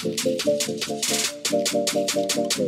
Thank you.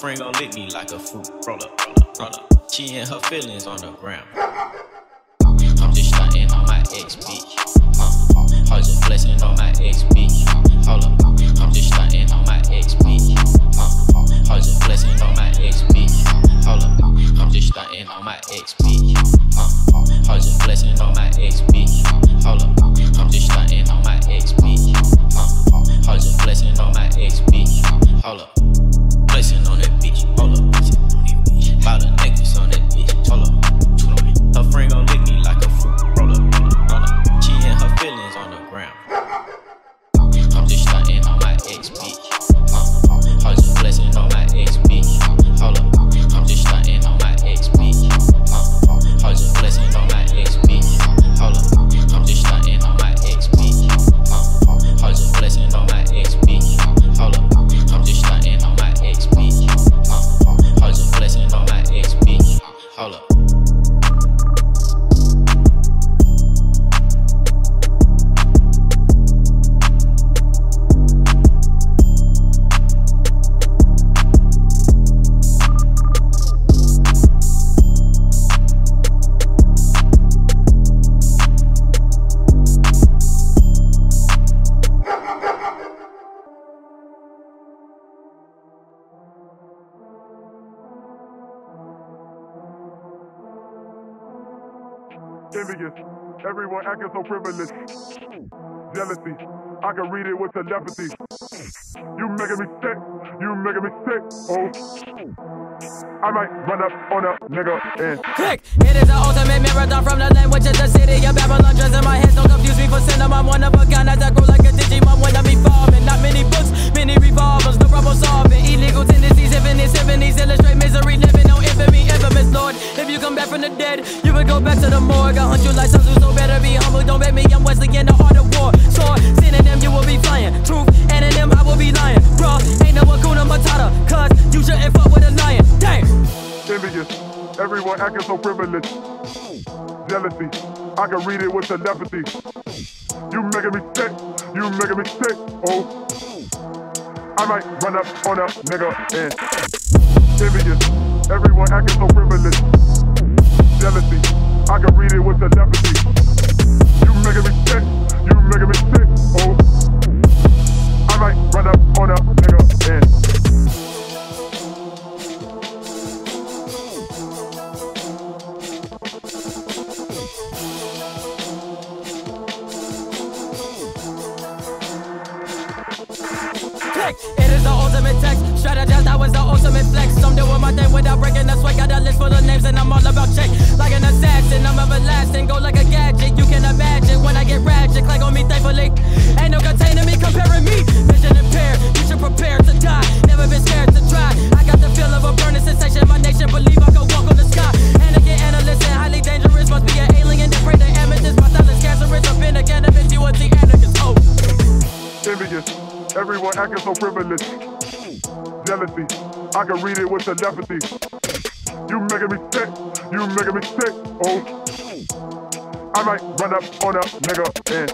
friend gon' lick me like a fool. Roll up, roll up, roll up. She and her feelings on the ground. privilege. Jealousy, I can read it with telepathy. You making me sick, you making me sick, oh. I might run up on a nigga and... Click! It is the ultimate marathon from the land, which is the city can read it with telepathy. You making me sick, you making me sick, oh. I might run up on a nigga and envious. Everyone acting so privileged. Jealousy, I can read it with telepathy. You making me sick. Jealousy, I can read it with telepathy. You making me sick, you making me sick, oh. I might run up on a nigga and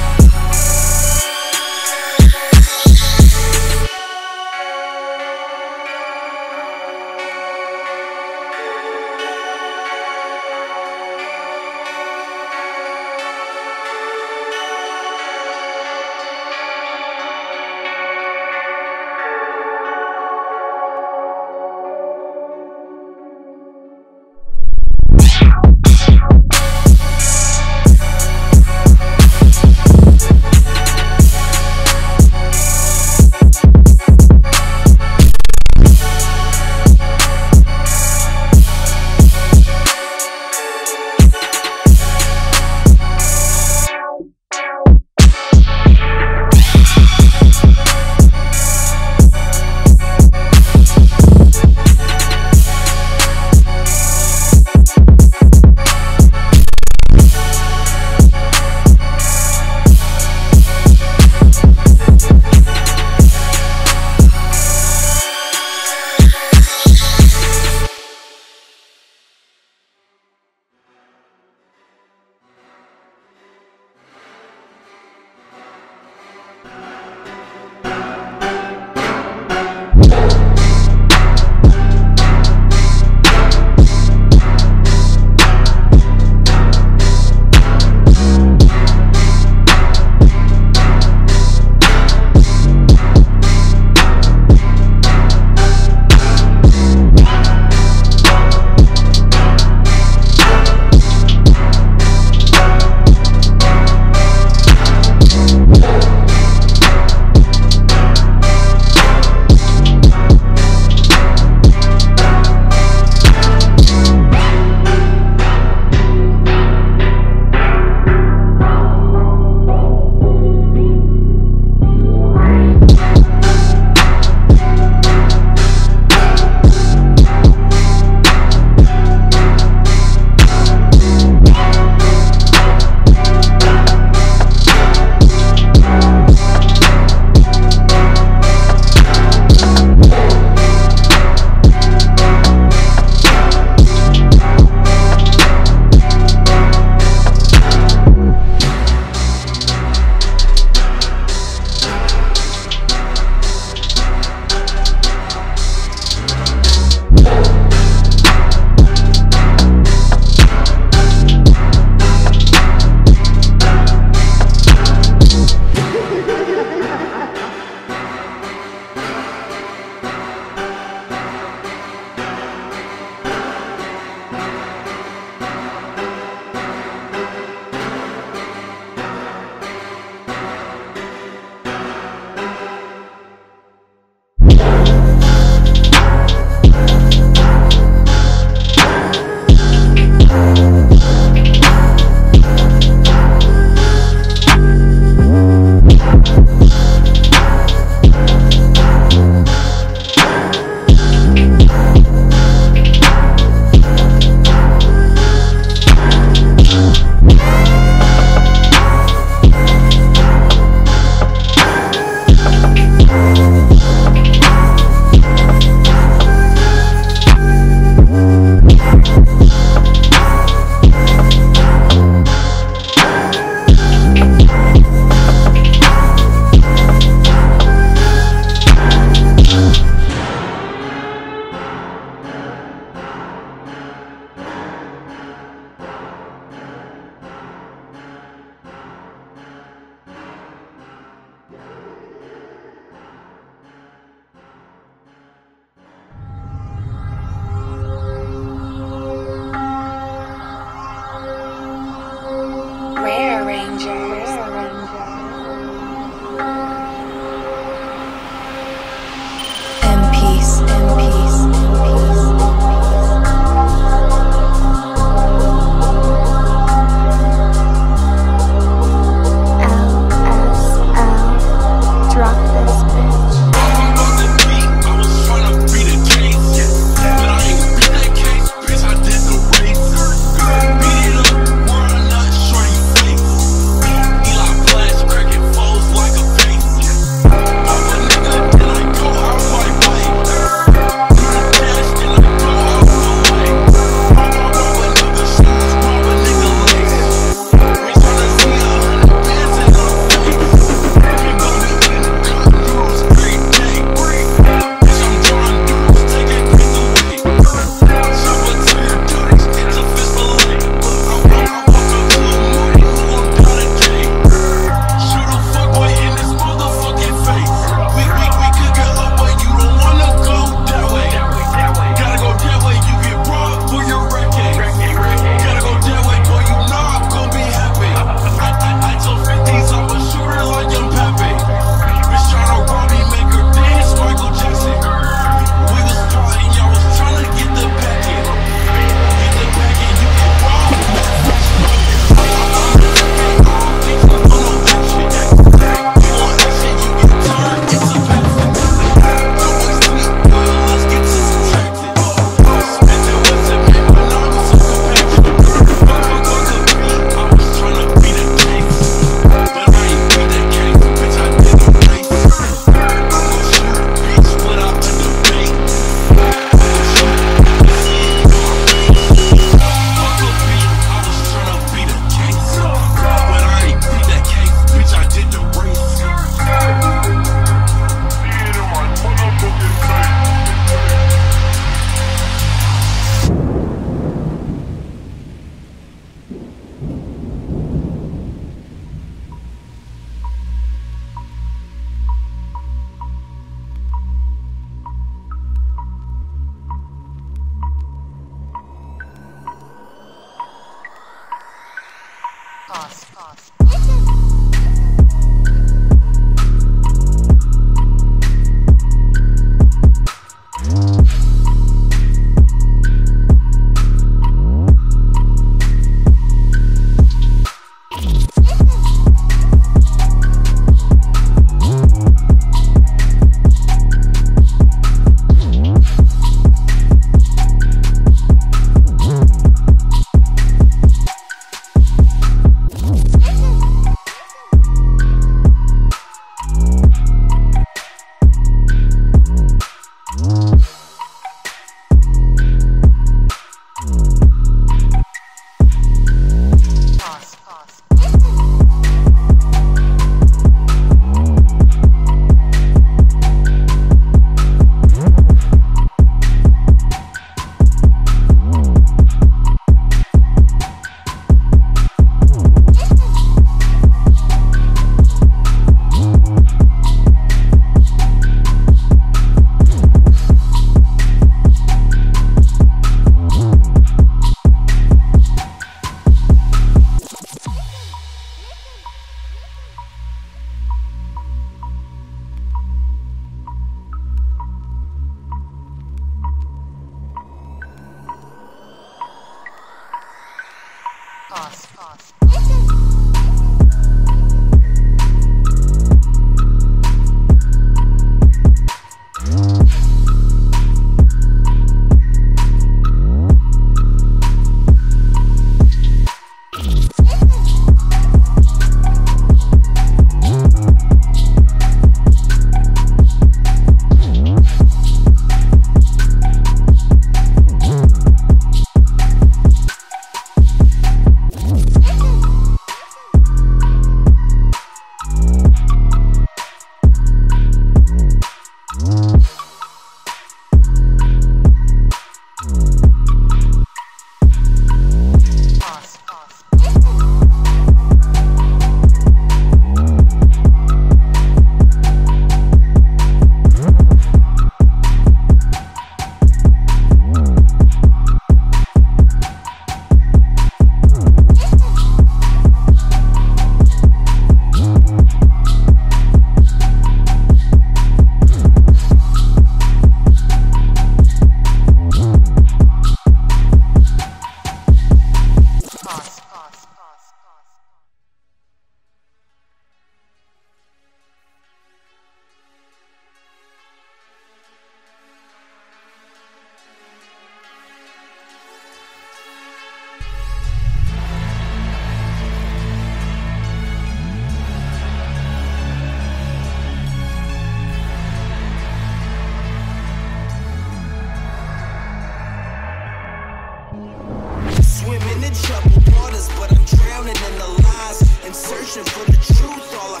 for the truth. All I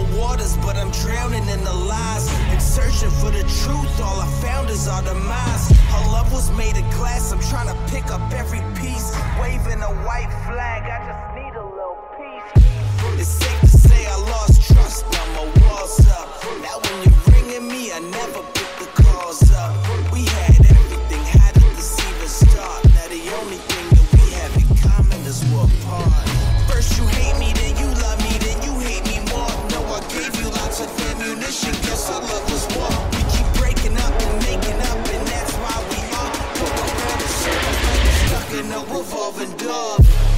troubled waters, but I'm drowning in the lies. And searching for the truth, all I found is our demise. Her love was made of glass, I'm trying to pick up every piece. Waving a white flag, I just need a little peace. It said a revolving door.